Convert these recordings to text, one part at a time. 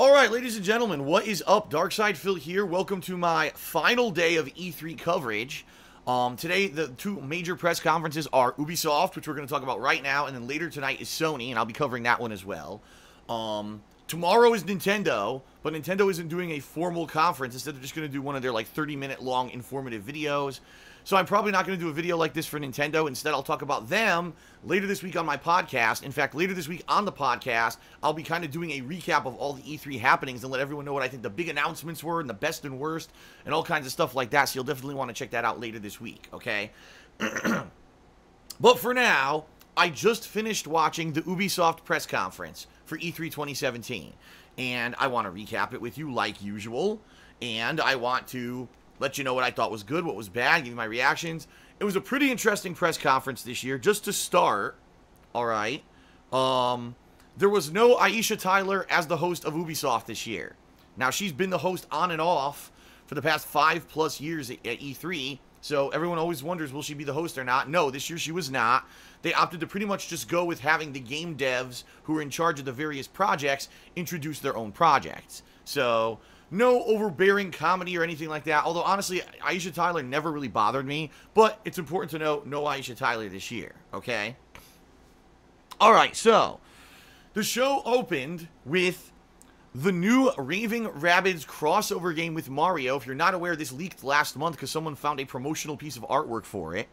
All right, ladies and gentlemen, what is up? Darksyde Phil here. Welcome to my final day of E3 coverage. Um, today, the two major press conferences are Ubisoft, which we're going to talk about right now, and then later tonight is Sony, and I'll be covering that one as well. Um, tomorrow is Nintendo, but Nintendo isn't doing a formal conference. Instead, they're just going to do one of their like 30 minute long informative videos. So I'm probably not going to do a video like this for Nintendo. Instead, I'll talk about them later this week on my podcast. In fact, later this week on the podcast, I'll be kind of doing a recap of all the E3 happenings and let everyone know what I think the big announcements were and the best and worst and all kinds of stuff like that. So you'll definitely want to check that out later this week, okay? but for now, I just finished watching the Ubisoft press conference for E3 2017. And I want to recap it with you like usual. And I want to let you know what I thought was good, what was bad, give you my reactions. It was a pretty interesting press conference this year. Just to start, all right, um, there was no Aisha Tyler as the host of Ubisoft this year. Now, she's been the host on and off for the past five plus years at, at E3. So everyone always wonders, will she be the host or not? No, this year she was not. They opted to pretty much just go with having the game devs who are in charge of the various projects introduce their own projects. So no overbearing comedy or anything like that. Although honestly, Aisha Tyler never really bothered me. But it's important to know no Aisha Tyler this year. Okay. All right. So the show opened with the new Raving Rabbids crossover game with Mario. If you're not aware, this leaked last month because someone found a promotional piece of artwork for it.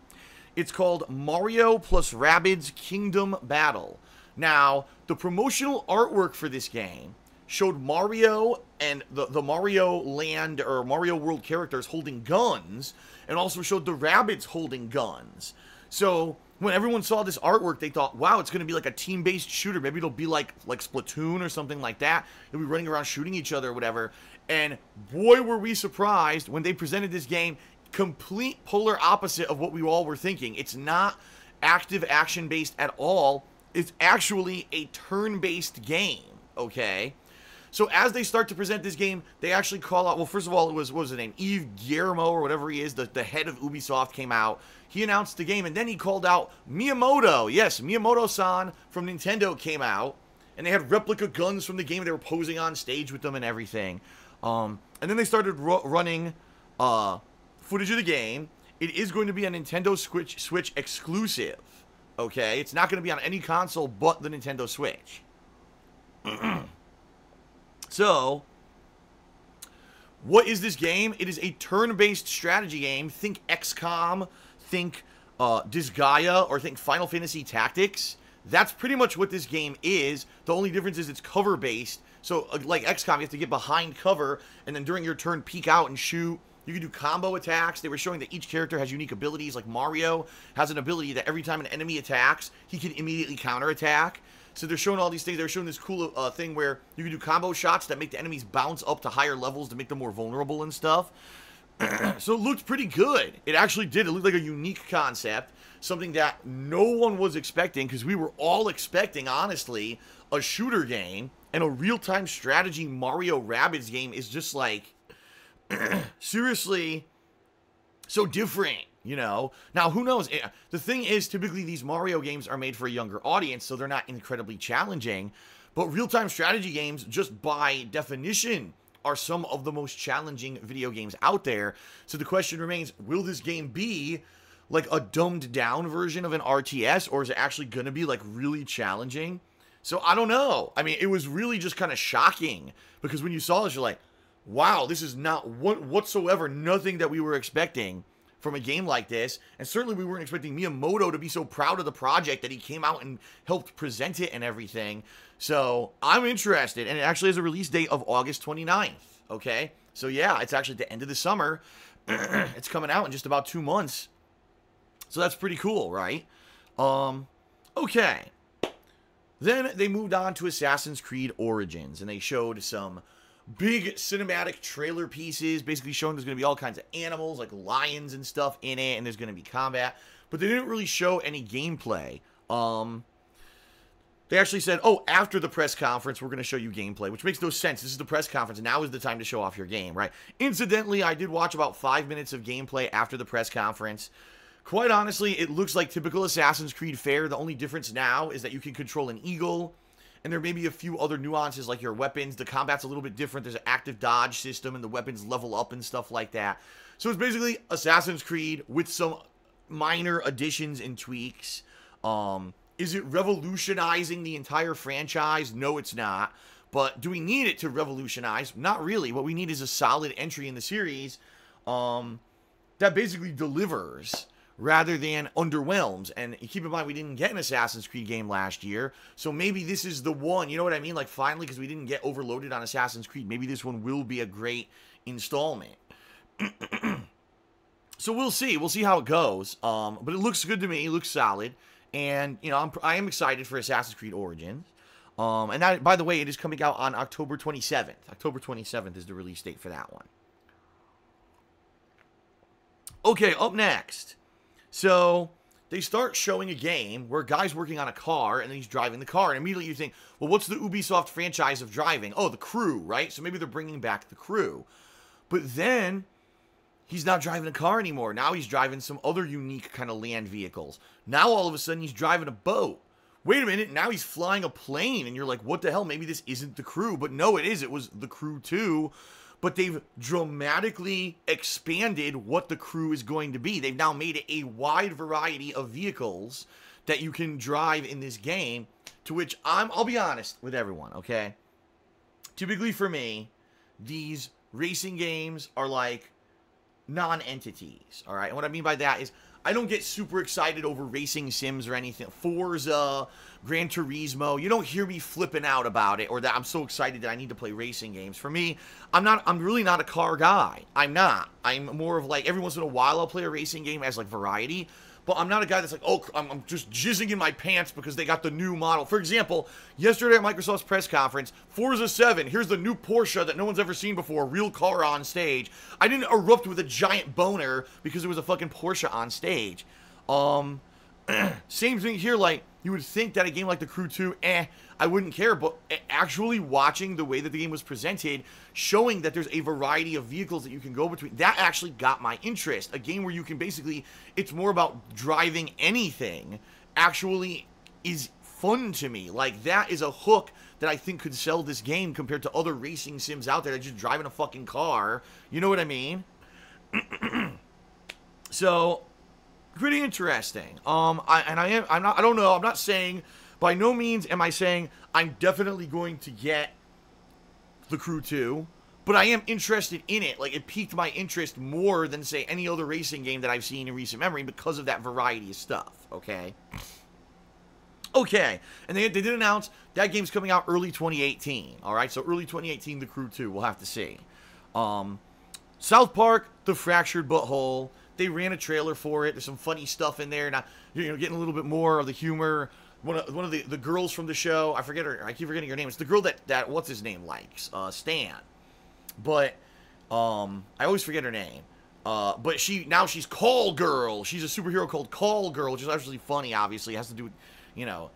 It's called Mario plus Rabbids Kingdom Battle. Now, the promotional artwork for this game showed Mario and the, the Mario Land or Mario World characters holding guns, and also showed the Rabbids holding guns. So when everyone saw this artwork, they thought, "Wow, it's going to be like a team-based shooter. Maybe it'll be like like Splatoon or something like that. You'll be running around shooting each other or whatever." And boy, were we surprised when they presented this game. Complete polar opposite of what we all were thinking. It's not active action-based at all. It's actually a turn-based game. Okay. So as they start to present this game, they actually call out. Well, first of all, it was what was his name, Yves Guillemot or whatever he is, the, the head of Ubisoft came out. He announced the game, and then he called out Miyamoto. Yes, Miyamoto-san from Nintendo came out, and they had replica guns from the game. They were posing on stage with them and everything. Um, and then they started ru- running uh, footage of the game. It is going to be a Nintendo Switch Switch exclusive. Okay, it's not going to be on any console but the Nintendo Switch. So, what is this game? It is a turn-based strategy game. Think XCOM, think uh, Disgaea, or think Final Fantasy Tactics. That's pretty much what this game is. The only difference is it's cover-based. So, uh, like XCOM, you have to get behind cover, and then during your turn, peek out and shoot. You can do combo attacks. They were showing that each character has unique abilities. Like Mario has an ability that every time an enemy attacks, he can immediately counterattack. So they're showing all these things. They're showing this cool uh, thing where you can do combo shots that make the enemies bounce up to higher levels to make them more vulnerable and stuff. so it looked pretty good. It actually did. It looked like a unique concept, something that no one was expecting because we were all expecting, honestly, a shooter game and a real-time strategy Mario Rabbids game is just like seriously so different you know? Now who knows? Eh, the thing is typically these mario games are made for a younger audience so they're not incredibly challenging. But real-time strategy games just by definition are some of the most challenging video games out there. So the question remains will this game be like a dumbed down version of an rts or is it actually going to be like really challenging? So i don't know. I mean it was really just kind of shocking because when you saw this you're like wow this is not what whatsoever nothing that we were expecting from a game like this. And certainly we weren't expecting Miyamoto to be so proud of the project that he came out and helped present it and everything. So I'm interested. And it actually has a release date of August 29th. Okay. So yeah, it's actually the end of the summer. it's coming out in just about two months. So that's pretty cool, right? Um, okay. Then they moved on to Assassin's Creed Origins and they showed some big cinematic trailer pieces, basically showing there's going to be all kinds of animals like lions and stuff in it, and there's going to be combat. But they didn't really show any gameplay. Um, they actually said, "Oh, after the press conference, we're going to show you gameplay," which makes no sense. This is the press conference. Now is the time to show off your game, right? Incidentally, I did watch about five minutes of gameplay after the press conference. Quite honestly, it looks like typical Assassin's Creed fare. The only difference now is that you can control an eagle and there may be a few other nuances like your weapons. The combat's a little bit different. There's an active dodge system, and the weapons level up and stuff like that. So it's basically Assassin's Creed with some minor additions and tweaks. Um, is it revolutionizing the entire franchise? No, it's not. But do we need it to revolutionize? Not really. What we need is a solid entry in the series um, that basically delivers rather than underwhelms. And keep in mind, we didn't get an Assassin's Creed game last year, so maybe this is the one. You know what I mean? Like finally, because we didn't get overloaded on Assassin's Creed, maybe this one will be a great installment. so we'll see. We'll see how it goes. Um, but it looks good to me. It looks solid, and you know, I'm I am excited for Assassin's Creed Origins. Um, and that, by the way, it is coming out on October 27th. October 27th is the release date for that one. Okay, up next. So they start showing a game where a guy's working on a car and then he's driving the car. And immediately you think, well, what's the Ubisoft franchise of driving? Oh, the crew, right? So maybe they're bringing back the crew. But then he's not driving a car anymore. Now he's driving some other unique kind of land vehicles. Now all of a sudden he's driving a boat. Wait a minute, now he's flying a plane. And you're like, what the hell? Maybe this isn't the crew. But no, it is. It was the crew too but they've dramatically expanded what the crew is going to be. They've now made a wide variety of vehicles that you can drive in this game, to which I'm, I'll be honest with everyone, okay? Typically for me, these racing games are like non-entities, all right? And what I mean by that is I don't get super excited over racing sims or anything. Forza, Gran Turismo, you don't hear me flipping out about it or that I'm so excited that I need to play racing games. For me, I'm not I'm really not a car guy. I'm not. I'm more of like every once in a while I'll play a racing game as like variety, but I'm not a guy that's like, oh, I'm, I'm, just jizzing in my pants because they got the new model. For example, yesterday at Microsoft's press conference, Forza 7, here's the new Porsche that no one's ever seen before, real car on stage. I didn't erupt with a giant boner because it was a fucking Porsche on stage. Um, same thing here, like, you would think that a game like The Crew 2, eh, I wouldn't care, but actually watching the way that the game was presented, showing that there's a variety of vehicles that you can go between, that actually got my interest. A game where you can basically, it's more about driving anything, actually is fun to me. Like, that is a hook that I think could sell this game compared to other racing sims out there that just driving a fucking car. You know what I mean? so, pretty interesting. Um, I, and I am, I'm not, I don't know, I'm not saying, by no means am I saying I'm definitely going to get the Crew 2, but I am interested in it. Like, it piqued my interest more than, say, any other racing game that I've seen in recent memory because of that variety of stuff, okay? Okay, and they, they did announce that game's coming out early 2018, all right? So early 2018, The Crew 2, we'll have to see. Um, South Park, The Fractured But Whole, they ran a trailer for it. There's some funny stuff in there. Now, you know, getting a little bit more of the humor. One of, one of the, the girls from the show, I forget her, I keep forgetting her name. It's the girl that, that what's his name likes, uh, Stan. But, um, I always forget her name. Uh, but she, now she's Call Girl. She's a superhero called Call Girl, which is actually funny, obviously. It has to do with, you know,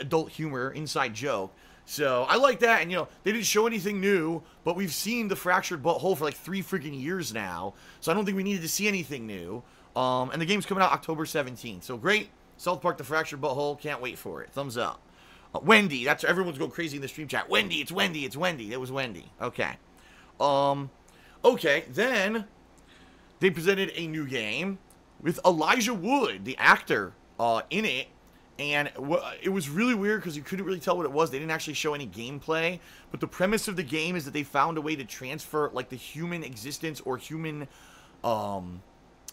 adult humor, inside joke. So I like that, and you know they didn't show anything new, but we've seen the fractured butthole for like three freaking years now. So I don't think we needed to see anything new. Um, and the game's coming out October 17th. So great, South Park: The Fractured Butthole. Can't wait for it. Thumbs up. Uh, Wendy, that's everyone's going crazy in the stream chat. Wendy, it's Wendy, it's Wendy. It was Wendy. Okay. Um, okay. Then they presented a new game with Elijah Wood, the actor, uh, in it and it was really weird because you couldn't really tell what it was. They didn't actually show any gameplay, but the premise of the game is that they found a way to transfer like the human existence or human, um,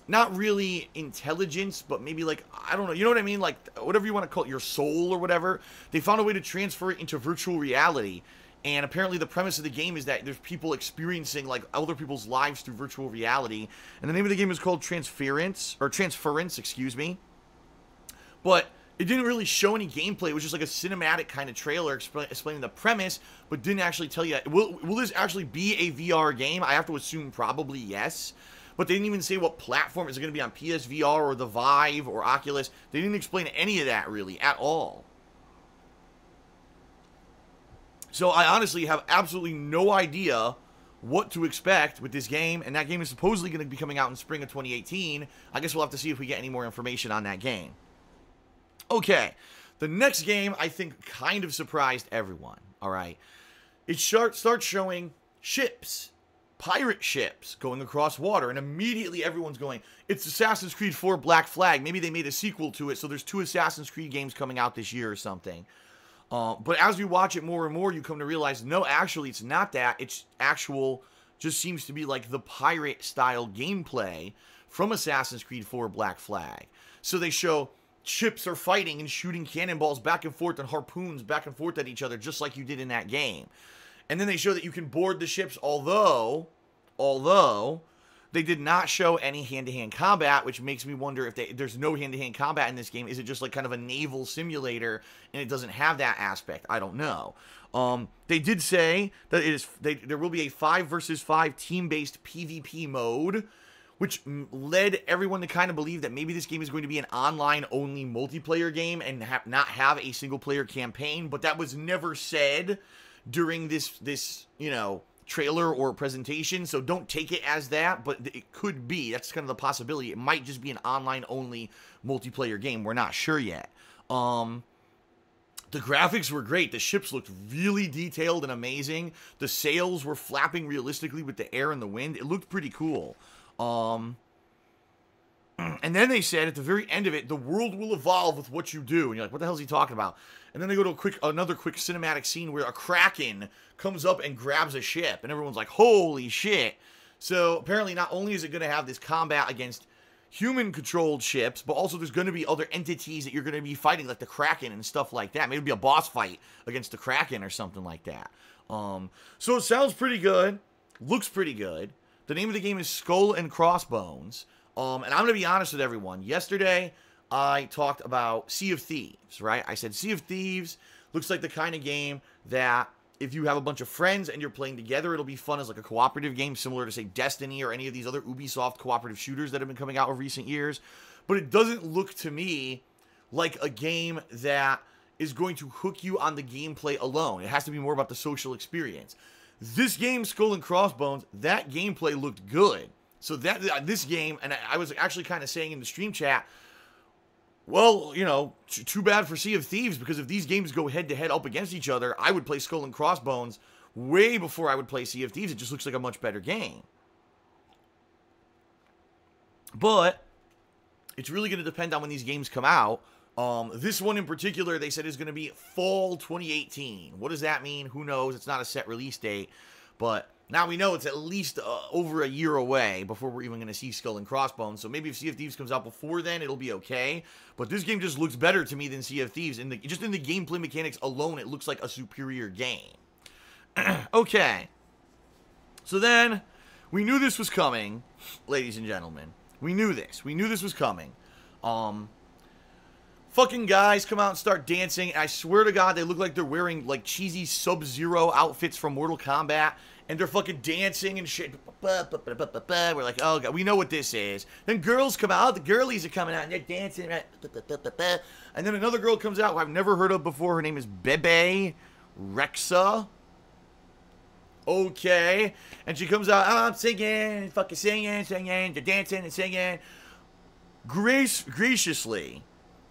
not really intelligence, but maybe like I don't know, you know what I mean? Like whatever you want to call it, your soul or whatever. They found a way to transfer it into virtual reality. And apparently, the premise of the game is that there's people experiencing like other people's lives through virtual reality. And the name of the game is called Transference or Transference, excuse me. But it didn't really show any gameplay. It was just like a cinematic kind of trailer explaining the premise, but didn't actually tell you. Will, will this actually be a VR game? I have to assume probably yes. But they didn't even say what platform. Is going to be on PSVR or the Vive or Oculus? They didn't explain any of that really at all. So I honestly have absolutely no idea what to expect with this game, and that game is supposedly going to be coming out in spring of 2018. I guess we'll have to see if we get any more information on that game. Okay. The next game, I think, kind of surprised everyone. All right. It starts showing ships, pirate ships going across water, and immediately everyone's going, it's Assassin's Creed 4 Black Flag. Maybe they made a sequel to it, so there's two Assassin's Creed games coming out this year or something. Uh, but as we watch it more and more, you come to realize, no, actually, it's not that. It's actual, just seems to be like the pirate style gameplay from Assassin's Creed 4 Black Flag. So they show ships are fighting and shooting cannonballs back and forth and harpoons back and forth at each other, just like you did in that game. And then they show that you can board the ships, although, although they did not show any hand-to-hand combat, which makes me wonder if they, there's no hand-to-hand combat in this game. Is it just like kind of a naval simulator and it doesn't have that aspect? I don't know. Um, they did say that it is they, there will be a five versus five team-based PvP mode, which led everyone to kind of believe that maybe this game is going to be an online-only multiplayer game and ha not have a single-player campaign. But that was never said during this this you know trailer or presentation so don't take it as that but it could be that's kind of the possibility it might just be an online only multiplayer game we're not sure yet um the graphics were great. The ships looked really detailed and amazing. The sails were flapping realistically with the air and the wind. It looked pretty cool. Um, and then they said at the very end of it, the world will evolve with what you do. And you're like, what the hell is he talking about? And then they go to a quick, another quick cinematic scene where a kraken comes up and grabs a ship, and everyone's like, "Holy shit!" So apparently, not only is it going to have this combat against human-controlled ships, but also there's going to be other entities that you're going to be fighting, like the kraken and stuff like that. Maybe it'll be a boss fight against the kraken or something like that. Um, so it sounds pretty good, looks pretty good. The name of the game is Skull and Crossbones. Um, and I'm going to be honest with everyone. Yesterday, I talked about Sea of Thieves, right? I said Sea of Thieves looks like the kind of game that if you have a bunch of friends and you're playing together, it'll be fun as like a cooperative game, similar to say Destiny or any of these other Ubisoft cooperative shooters that have been coming out over recent years. But it doesn't look to me like a game that is going to hook you on the gameplay alone. It has to be more about the social experience. This game, Skull and Crossbones, that gameplay looked good. So that uh, this game, and I was actually kind of saying in the stream chat, well, you know, too bad for Sea of Thieves because if these games go head to head up against each other, I would play Skull and Crossbones way before I would play Sea of Thieves. It just looks like a much better game. But it's really going to depend on when these games come out. Um, this one in particular, they said is going to be fall 2018. What does that mean? Who knows? It's not a set release date, but now we know it's at least uh, over a year away before we're even going to see Skull and Crossbones. So maybe if Sea of Thieves comes out before then, it'll be okay. But this game just looks better to me than Sea of Thieves. In the, just in the gameplay mechanics alone, it looks like a superior game. okay. So then, we knew this was coming, ladies and gentlemen. We knew this. We knew this was coming. Um, fucking guys come out and start dancing. I swear to God, they look like they're wearing like cheesy Sub-Zero outfits from Mortal Kombat and they're fucking dancing and shit. We're like, oh god, we know what this is. Then girls come out, the girlies are coming out and they're dancing. And then another girl comes out who I've never heard of before. Her name is Bebe Rexha. Okay. And she comes out, I'm singing, fucking singing, singing, they're dancing and singing. Grace, graciously,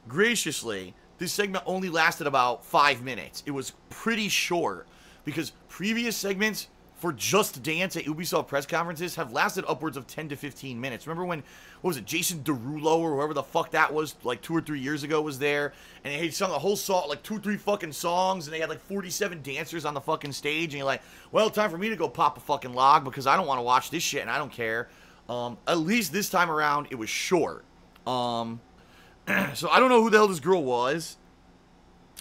graciously, this segment only lasted about five minutes. It was pretty short because previous segments for Just Dance at Ubisoft press conferences have lasted upwards of 10 to 15 minutes. Remember when, what was it, Jason Derulo or whoever the fuck that was, like two or three years ago was there, and he sung a whole song, like two, three fucking songs, and they had like 47 dancers on the fucking stage, and you're like, well, time for me to go pop a fucking log because I don't want to watch this shit and I don't care. Um, at least this time around, it was short. Um, so I don't know who the hell this girl was,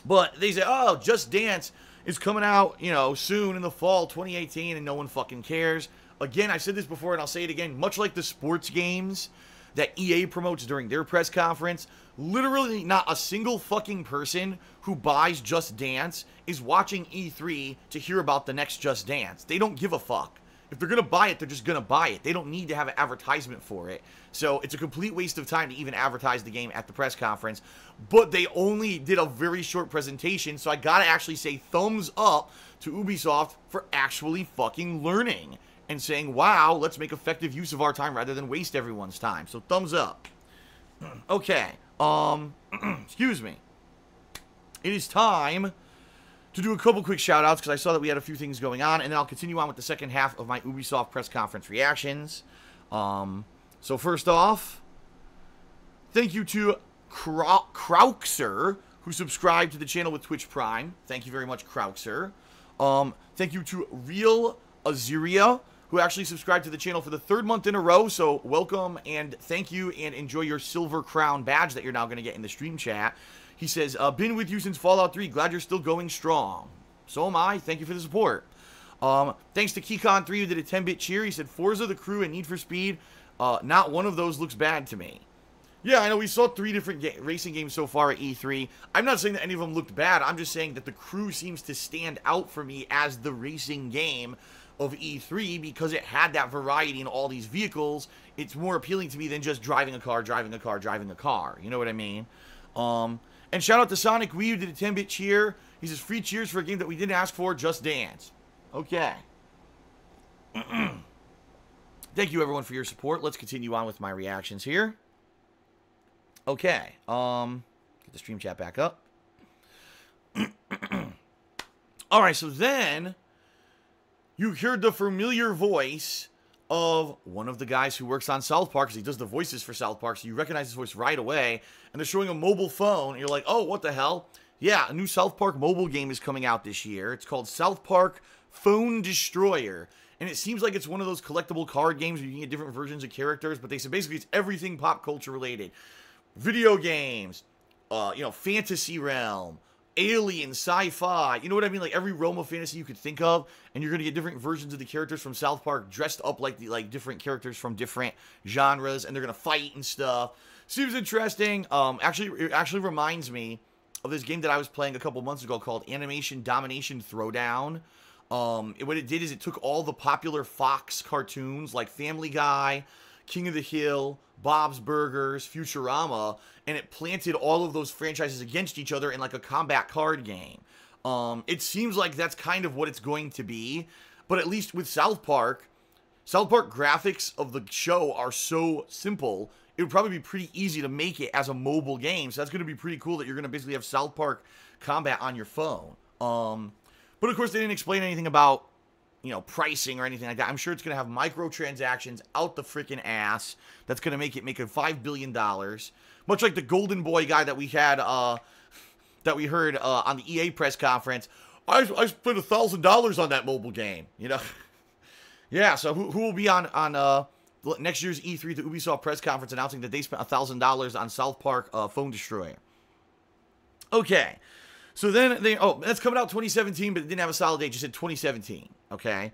but they say, oh, Just Dance is coming out, you know, soon in the fall 2018 and no one fucking cares. Again, I've said this before and I'll say it again. Much like the sports games that EA promotes during their press conference, literally not a single fucking person who buys Just Dance is watching E3 to hear about the next Just Dance. They don't give a fuck. If they're going to buy it, they're just going to buy it. They don't need to have an advertisement for it. So it's a complete waste of time to even advertise the game at the press conference. But they only did a very short presentation, so I got to actually say thumbs up to Ubisoft for actually fucking learning and saying, wow, let's make effective use of our time rather than waste everyone's time. So thumbs up. okay. Um, excuse me. it is time to do a couple quick shout outs because I saw that we had a few things going on, and then I'll continue on with the second half of my Ubisoft press conference reactions. Um, so, first off, thank you to Krauxer, who subscribed to the channel with Twitch Prime. Thank you very much, Krauxer. Um, thank you to Real Aziria, who actually subscribed to the channel for the third month in a row. So, welcome and thank you, and enjoy your Silver Crown badge that you're now going to get in the stream chat. He says, uh, been with you since Fallout 3. Glad you're still going strong. So am I. Thank you for the support. Um, thanks to Keycon3 who did a 10-bit cheer. He said, Forza, The Crew, and Need for Speed. Uh, not one of those looks bad to me. Yeah, I know we saw three different ga racing games so far at E3. I'm not saying that any of them looked bad. I'm just saying that The Crew seems to stand out for me as the racing game of E3 because it had that variety in all these vehicles. It's more appealing to me than just driving a car, driving a car, driving a car. You know what I mean? Um, and shout out to Sonic Wii who did a 10-bit cheer. He says, free cheers for a game that we didn't ask for, Just Dance. Okay. Thank you, everyone, for your support. Let's continue on with my reactions here. Okay. Um, get the stream chat back up. All right, so then you heard the familiar voice of one of the guys who works on South Park, because he does the voices for South Park, so you recognize his voice right away. And they're showing a mobile phone, and you're like, oh, what the hell? Yeah, a new South Park mobile game is coming out this year. It's called South Park Phone Destroyer. And it seems like it's one of those collectible card games where you can get different versions of characters, but they said basically it's everything pop culture related. Video games, uh, you know, fantasy realm, alien, sci-fi. You know what I mean? Like every Roma fantasy you could think of, and you're gonna get different versions of the characters from South Park dressed up like the like different characters from different genres, and they're gonna fight and stuff. Seems interesting. Um, actually, it actually reminds me of this game that I was playing a couple months ago called Animation Domination Throwdown. Um, it, what it did is it took all the popular Fox cartoons like Family Guy, King of the Hill, Bob's Burgers, Futurama, and it planted all of those franchises against each other in like a combat card game. Um, it seems like that's kind of what it's going to be, but at least with South Park, South Park graphics of the show are so simple, it would probably be pretty easy to make it as a mobile game. So that's going to be pretty cool that you're going to basically have South Park combat on your phone. Um, but of course, they didn't explain anything about you know, pricing or anything like that. I'm sure it's going to have microtransactions out the freaking ass. That's going to make it make it five billion dollars, much like the Golden Boy guy that we had, uh, that we heard uh, on the EA press conference. I, I spent a thousand dollars on that mobile game. You know, yeah. So who, who will be on on uh, next year's E3 the Ubisoft press conference announcing that they spent a thousand dollars on South Park uh, Phone Destroyer? Okay. So then they, oh, that's coming out 2017, but it didn't have a solid date. Just said 2017. Okay.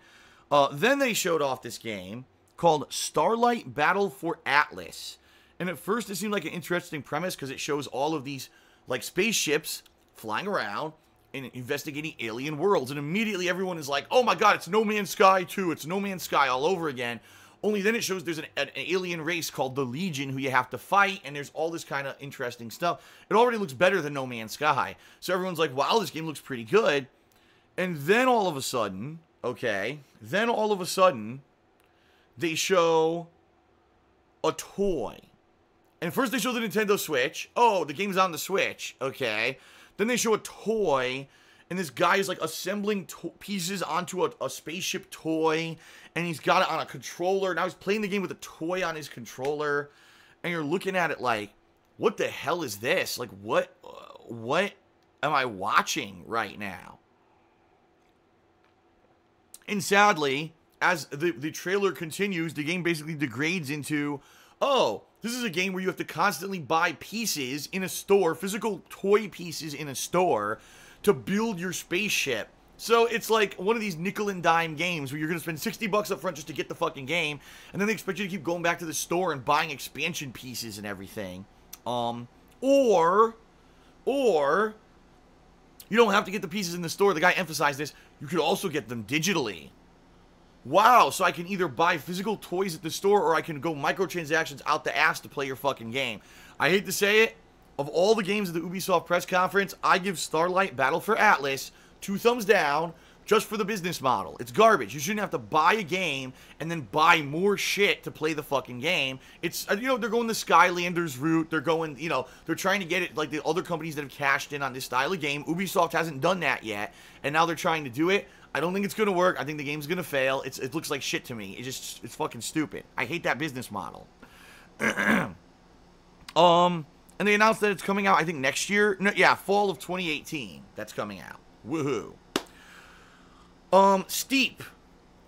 Uh, then they showed off this game called Starlight Battle for Atlas. And at first it seemed like an interesting premise because it shows all of these like spaceships flying around and investigating alien worlds. And immediately everyone is like, oh my god, it's No Man's Sky 2. It's No Man's Sky all over again. Only then it shows there's an, an, alien race called the Legion who you have to fight, and there's all this kind of interesting stuff. It already looks better than No Man's Sky. So everyone's like, wow, this game looks pretty good. And then all of a sudden, okay, then all of a sudden, they show a toy. And first they show the Nintendo Switch. Oh, the game's on the Switch. Okay. Then they show a toy and this guy is like assembling pieces onto a, a, spaceship toy and he's got it on a controller. Now he's playing the game with a toy on his controller and you're looking at it like what the hell is this? Like what uh, what am i watching right now? And sadly as the, the trailer continues the game basically degrades into oh this is a game where you have to constantly buy pieces in a store physical toy pieces in a store to build your spaceship. So it's like one of these nickel and dime games where you're going to spend 60 bucks up front just to get the fucking game, and then they expect you to keep going back to the store and buying expansion pieces and everything. Um, or, or, you don't have to get the pieces in the store. The guy emphasized this. You could also get them digitally. Wow, so I can either buy physical toys at the store or I can go microtransactions out the ass to play your fucking game. I hate to say it, of all the games of the Ubisoft press conference, I give Starlight Battle for Atlas two thumbs down. just for the business model. It's garbage. You shouldn't have to buy a game and then buy more shit to play the fucking game. It's uh, you know they're going the Skylanders route. They're going you know they're trying to get it like the other companies that have cashed in on this style of game. Ubisoft hasn't done that yet, and now they're trying to do it. I don't think it's gonna work. I think the game's gonna fail. It's it looks like shit to me. It just it's fucking stupid. I hate that business model. um, and they announced that it's coming out. I think next year. No, yeah, fall of 2018. That's coming out. Woohoo. Um, Steep.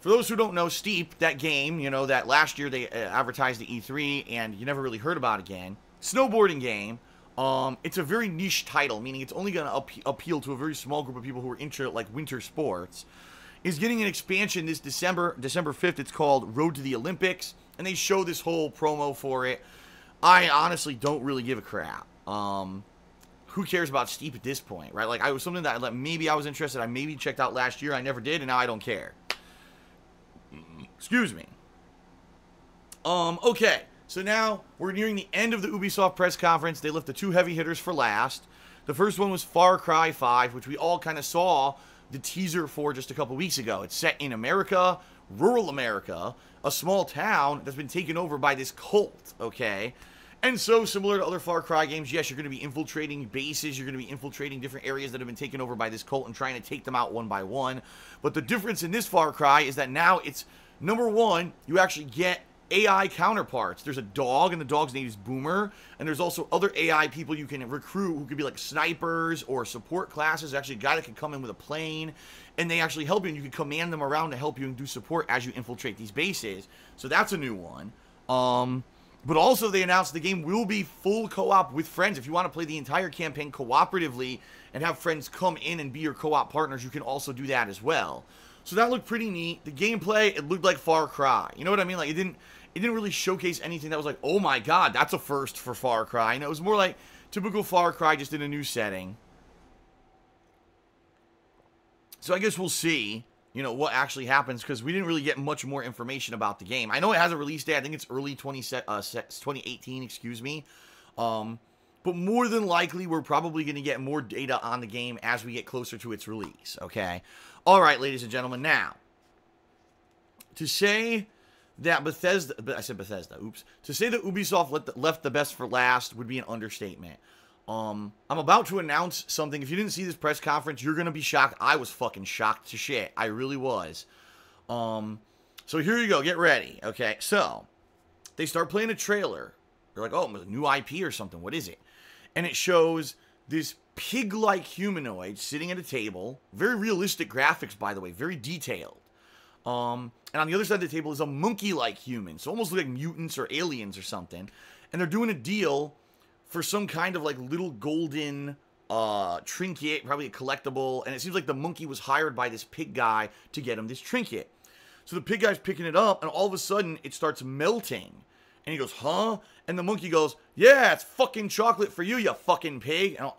For those who don't know, Steep, that game, you know, that last year they uh, advertised the E3 and you never really heard about again. Snowboarding game. Um, it's a very niche title, meaning it's only going to ap- appeal to a very small group of people who are into like winter sports. Is getting an expansion this December, December 5th. It's called Road to the Olympics, and they show this whole promo for it. I honestly don't really give a crap. Um, who cares about Steep at this point, right? Like I was something that like, maybe I was interested. I maybe checked out last year. I never did, and now I don't care. Excuse me. Um. Okay. So now we're nearing the end of the Ubisoft press conference. They left the two heavy hitters for last. The first one was Far Cry 5, which we all kind of saw the teaser for just a couple weeks ago. It's set in America, rural America, a small town that's been taken over by this cult, okay? And so, similar to other Far Cry games, yes, you're going to be infiltrating bases, you're going to be infiltrating different areas that have been taken over by this cult and trying to take them out one by one. But the difference in this Far Cry is that now it's number one, you actually get AI counterparts. There's a dog, and the dog's name is Boomer. And there's also other AI people you can recruit who could be like snipers or support classes. Actually, a guy that can come in with a plane, and they actually help you, and you can command them around to help you and do support as you infiltrate these bases. So that's a new one. Um, but also, they announced the game will be full co op with friends. If you want to play the entire campaign cooperatively and have friends come in and be your co op partners, you can also do that as well. So that looked pretty neat. The gameplay, it looked like Far Cry. You know what I mean? Like it didn't it didn't really showcase anything that was like, oh my god, that's a first for Far Cry. And it was more like typical Far Cry just in a new setting. So I guess we'll see you know, what actually happens because we didn't really get much more information about the game. I know it has a release date. I think it's early 20, uh, 2018, excuse me. Um, but more than likely, we're probably going to get more data on the game as we get closer to its release, okay? All right, ladies and gentlemen, now, to say that Bethesda, I said Bethesda, oops. To say that Ubisoft left the best for last would be an understatement. Um, I'm about to announce something. If you didn't see this press conference, you're gonna be shocked. I was fucking shocked to shit. I really was. Um, so here you go. Get ready. Okay. So they start playing a trailer. They're like, oh, a new IP or something. What is it? And it shows this pig-like humanoid sitting at a table. Very realistic graphics, by the way. Very detailed. Um, and on the other side of the table is a monkey-like human. So almost like mutants or aliens or something. And they're doing a deal for some kind of like little golden uh trinket, probably a collectible, and it seems like the monkey was hired by this pig guy to get him this trinket. So the pig guy's picking it up, and all of a sudden it starts melting. And he goes, huh? And the monkey goes, yeah, it's fucking chocolate for you, you fucking pig. And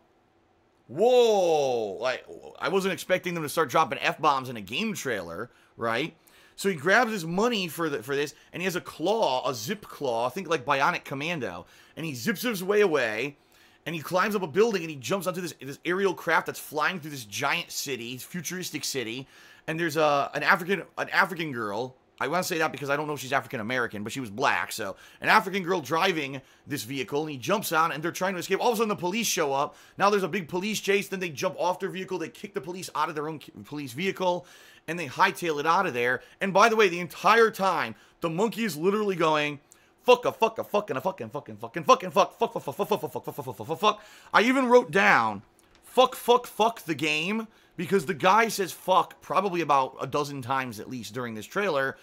whoa, like I wasn't expecting them to start dropping f bombs in a game trailer, right? So he grabs his money for the, for this, and he has a claw, a zip claw, I think like Bionic Commando, and he zips his way away, and he climbs up a building, and he jumps onto this this aerial craft that's flying through this giant city, futuristic city, and there's a an African an African girl. I want to say that because I don't know if she's African American, but she was black. So an African girl driving this vehicle, and he jumps on, and they're trying to escape. All of a sudden, the police show up. Now there's a big police chase. Then they jump off their vehicle. They kick the police out of their own police vehicle, and they hightail it out of there. And by the way, the entire time, the monkey is literally going, fuck a fuck a fucking a fucking fucking fucking fucking fuck fuck fuck fuck fuck fuck fuck fuck fuck fuck fuck fuck fuck. I even wrote down fuck fuck fuck the game because the guy says fuck probably about a dozen times at least during this trailer.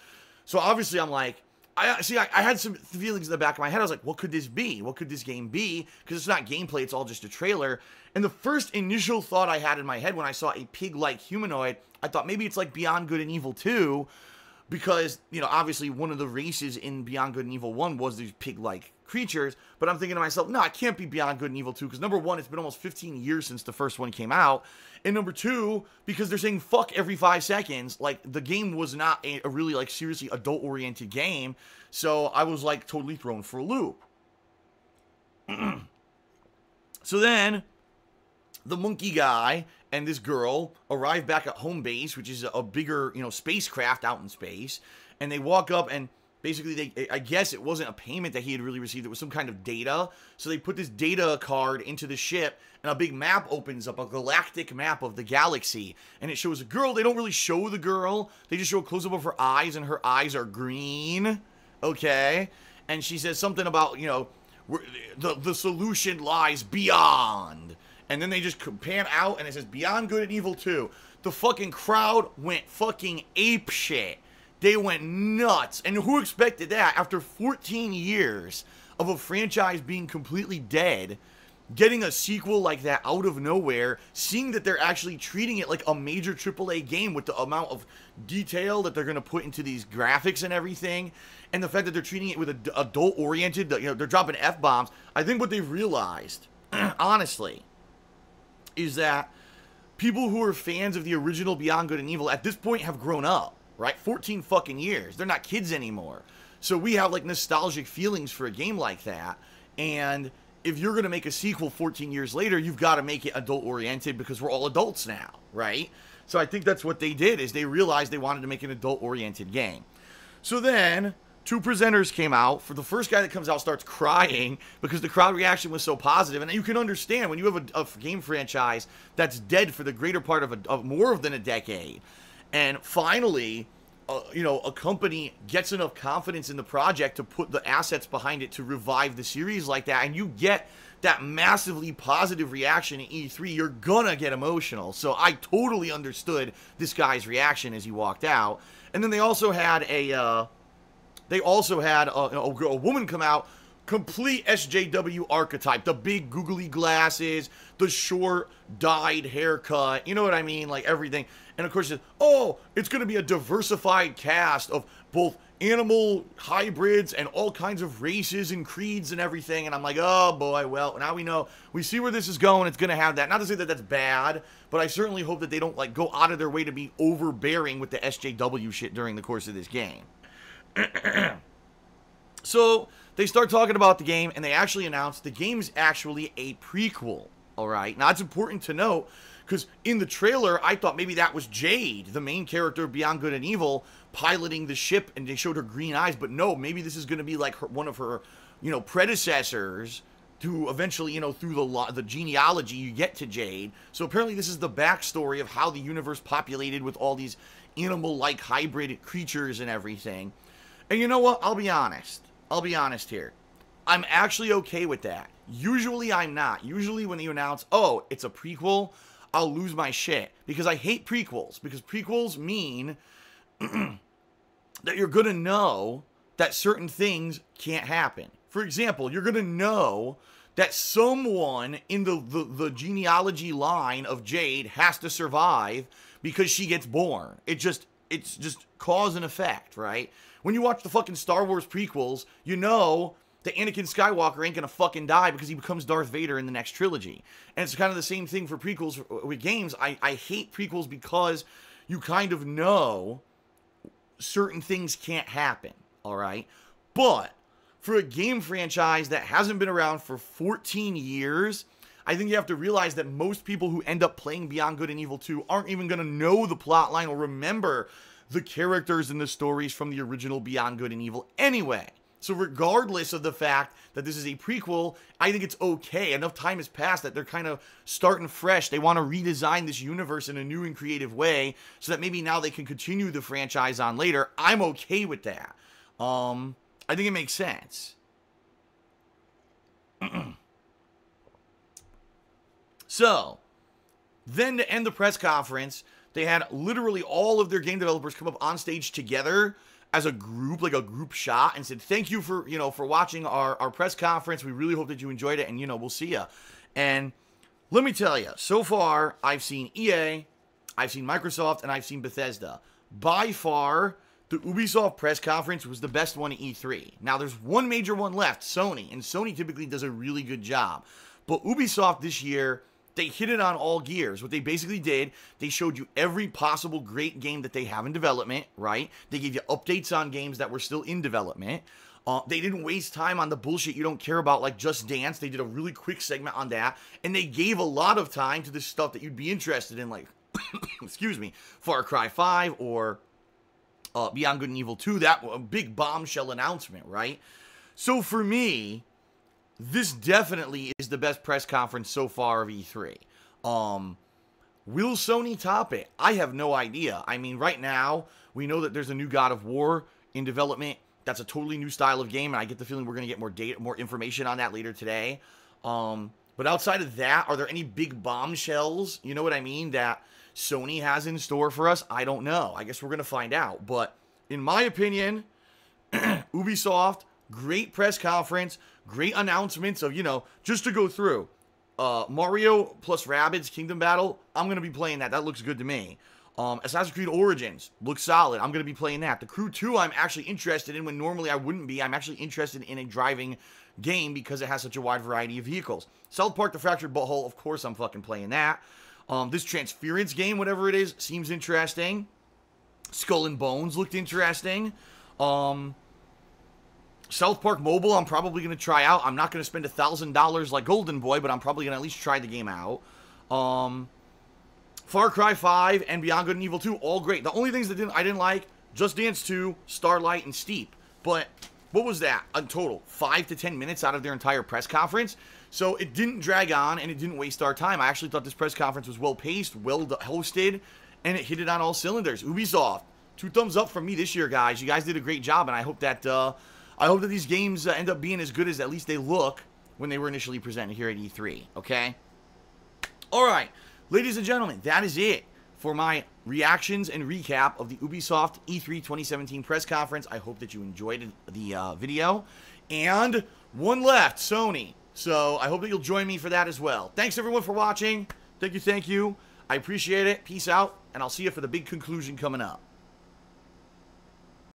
So obviously I'm like, I see. I, I, had some feelings in the back of my head. I was like, "What could this be? What could this game be?" Because it's not gameplay; it's all just a trailer. And the first initial thought I had in my head when I saw a pig-like humanoid I thought maybe it's like Beyond Good and Evil 2 because, you know, obviously one of the races in Beyond Good and Evil 1 was these pig-like creatures, but I'm thinking to myself, no, I can't be Beyond Good and Evil 2 because number one, it's been almost 15 years since the first one came out, and number two, because they're saying fuck every five seconds, like the game was not a, a really like seriously adult-oriented game, so I was like totally thrown for a loop. so then the monkey guy and this girl arrive back at home base, which is a bigger, you know, spacecraft out in space, and they walk up and basically they I guess it wasn't a payment that he had really received, it was some kind of data. So they put this data card into the ship and a big map opens up, a galactic map of the galaxy, and it shows a girl. They don't really show the girl. They just show a close up of her eyes and her eyes are green. Okay? And she says something about, you know, the the solution lies beyond and then they just pan out and it says Beyond Good and Evil 2. The fucking crowd went fucking ape shit. They went nuts. And who expected that after 14 years of a franchise being completely dead? Getting a sequel like that out of nowhere, seeing that they're actually treating it like a major AAA game with the amount of detail that they're going to put into these graphics and everything, and the fact that they're treating it with a adult oriented, you know, they're dropping F bombs. I think what they've realized, honestly, is that people who are fans of the original Beyond Good and Evil at this point have grown up, right? 14 fucking years. They're not kids anymore. So we have like nostalgic feelings for a game like that. And if you're going to make a sequel 14 years later, you've got to make it adult oriented because we're all adults now, right? So I think that's what they did is they realized they wanted to make an adult oriented game. So then two presenters came out. For the first guy that comes out starts crying because the crowd reaction was so positive, and you can understand when you have a, a game franchise that's dead for the greater part of, a, of more than a decade, and finally. Uh, you know, a company gets enough confidence in the project to put the assets behind it to revive the series like that, and you get that massively positive reaction at E3, you're gonna get emotional. So I totally understood this guy's reaction as he walked out. And then they also had a uh, they also had a, a, a woman come out complete SJW archetype. The big googly glasses, the short dyed haircut. You know what I mean? Like everything. And of course, oh, it's going to be a diversified cast of both animal hybrids and all kinds of races and creeds and everything. And I'm like, oh boy, well, now we know. We see where this is going. It's going to have that. Not to say that that's bad, but I certainly hope that they don't like go out of their way to be overbearing with the SJW shit during the course of this game. so they start talking about the game, and they actually announce the game's actually a prequel. All right, now it's important to note because in the trailer, I thought maybe that was Jade, the main character of Beyond Good and Evil, piloting the ship, and they showed her green eyes. But no, maybe this is going to be like her, one of her, you know, predecessors. To eventually, you know, through the the genealogy, you get to Jade. So apparently, this is the backstory of how the universe populated with all these animal-like hybrid creatures and everything. And you know what? I'll be honest. I'll be honest here. I'm actually okay with that. Usually I'm not. Usually when you announce, oh, it's a prequel, I'll lose my shit. Because I hate prequels. Because prequels mean that you're going to know that certain things can't happen. For example, you're going to know that someone in the, the, the, genealogy line of Jade has to survive because she gets born. It just it's just cause and effect, right? When you watch the fucking Star Wars prequels, you know that Anakin Skywalker ain't gonna fucking die because he becomes Darth Vader in the next trilogy. And it's kind of the same thing for prequels uh, with games. I, I hate prequels because you kind of know certain things can't happen, all right? But for a game franchise that hasn't been around for 14 years, I think you have to realize that most people who end up playing Beyond Good and Evil 2 aren't even going to know the plot line or remember the characters and the stories from the original Beyond Good and Evil anyway. So regardless of the fact that this is a prequel, I think it's okay. Enough time has passed that they're kind of starting fresh. They want to redesign this universe in a new and creative way so that maybe now they can continue the franchise on later. I'm okay with that. Um, I think it makes sense. so, then to end the press conference, they had literally all of their game developers come up on stage together as a group, like a group shot, and said, "Thank you for you know for watching our our press conference. We really hope that you enjoyed it, and you know we'll see you." And let me tell you, so far I've seen EA, I've seen Microsoft, and I've seen Bethesda. By far, the Ubisoft press conference was the best one at E3. Now there's one major one left, Sony, and Sony typically does a really good job. But Ubisoft this year they hit it on all gears. What they basically did, they showed you every possible great game that they have in development, right? They gave you updates on games that were still in development. Uh, they didn't waste time on the bullshit you don't care about, like Just Dance. They did a really quick segment on that, and they gave a lot of time to the stuff that you'd be interested in, like, excuse me, Far Cry 5 or uh, Beyond Good and Evil 2. That was a big bombshell announcement, right? So for me, this definitely is the best press conference so far of E3. Um, will Sony top it? I have no idea. I mean, right now we know that there's a new God of War in development that's a totally new style of game, and I get the feeling we're going to get more data, more information on that later today. Um, but outside of that, are there any big bombshells? You know what I mean? That Sony has in store for us? I don't know. I guess we're going to find out. But in my opinion, Ubisoft, great press conference, great announcements of, you know, just to go through. Uh, Mario plus Rabbids Kingdom Battle, I'm going to be playing that. That looks good to me. Um, Assassin's Creed Origins looks solid. I'm going to be playing that. The Crew 2 I'm actually interested in when normally I wouldn't be. I'm actually interested in a driving game because it has such a wide variety of vehicles. South Park The Fractured But Whole, of course I'm fucking playing that. Um, this Transference game, whatever it is, seems interesting. Skull and Bones looked interesting. Um, South Park Mobile, I'm probably going to try out. I'm not going to spend a $1,000 like Golden Boy, but I'm probably going to at least try the game out. Um, Far Cry 5 and Beyond Good and Evil 2, all great. The only things that didn't I didn't like, Just Dance 2, Starlight, and Steep. But what was that in total? Five to ten minutes out of their entire press conference. So it didn't drag on and it didn't waste our time. I actually thought this press conference was well paced, well hosted, and it hit it on all cylinders. Ubisoft, two thumbs up from me this year, guys. You guys did a great job, and I hope that uh, I hope that these games uh, end up being as good as at least they look when they were initially presented here at E3. Okay. All right. Ladies and gentlemen, that is it for my reactions and recap of the Ubisoft E3 2017 press conference. I hope that you enjoyed the uh, video. And one left, Sony. So I hope that you'll join me for that as well. Thanks everyone for watching. Thank you, thank you. I appreciate it. Peace out, and I'll see you for the big conclusion coming up.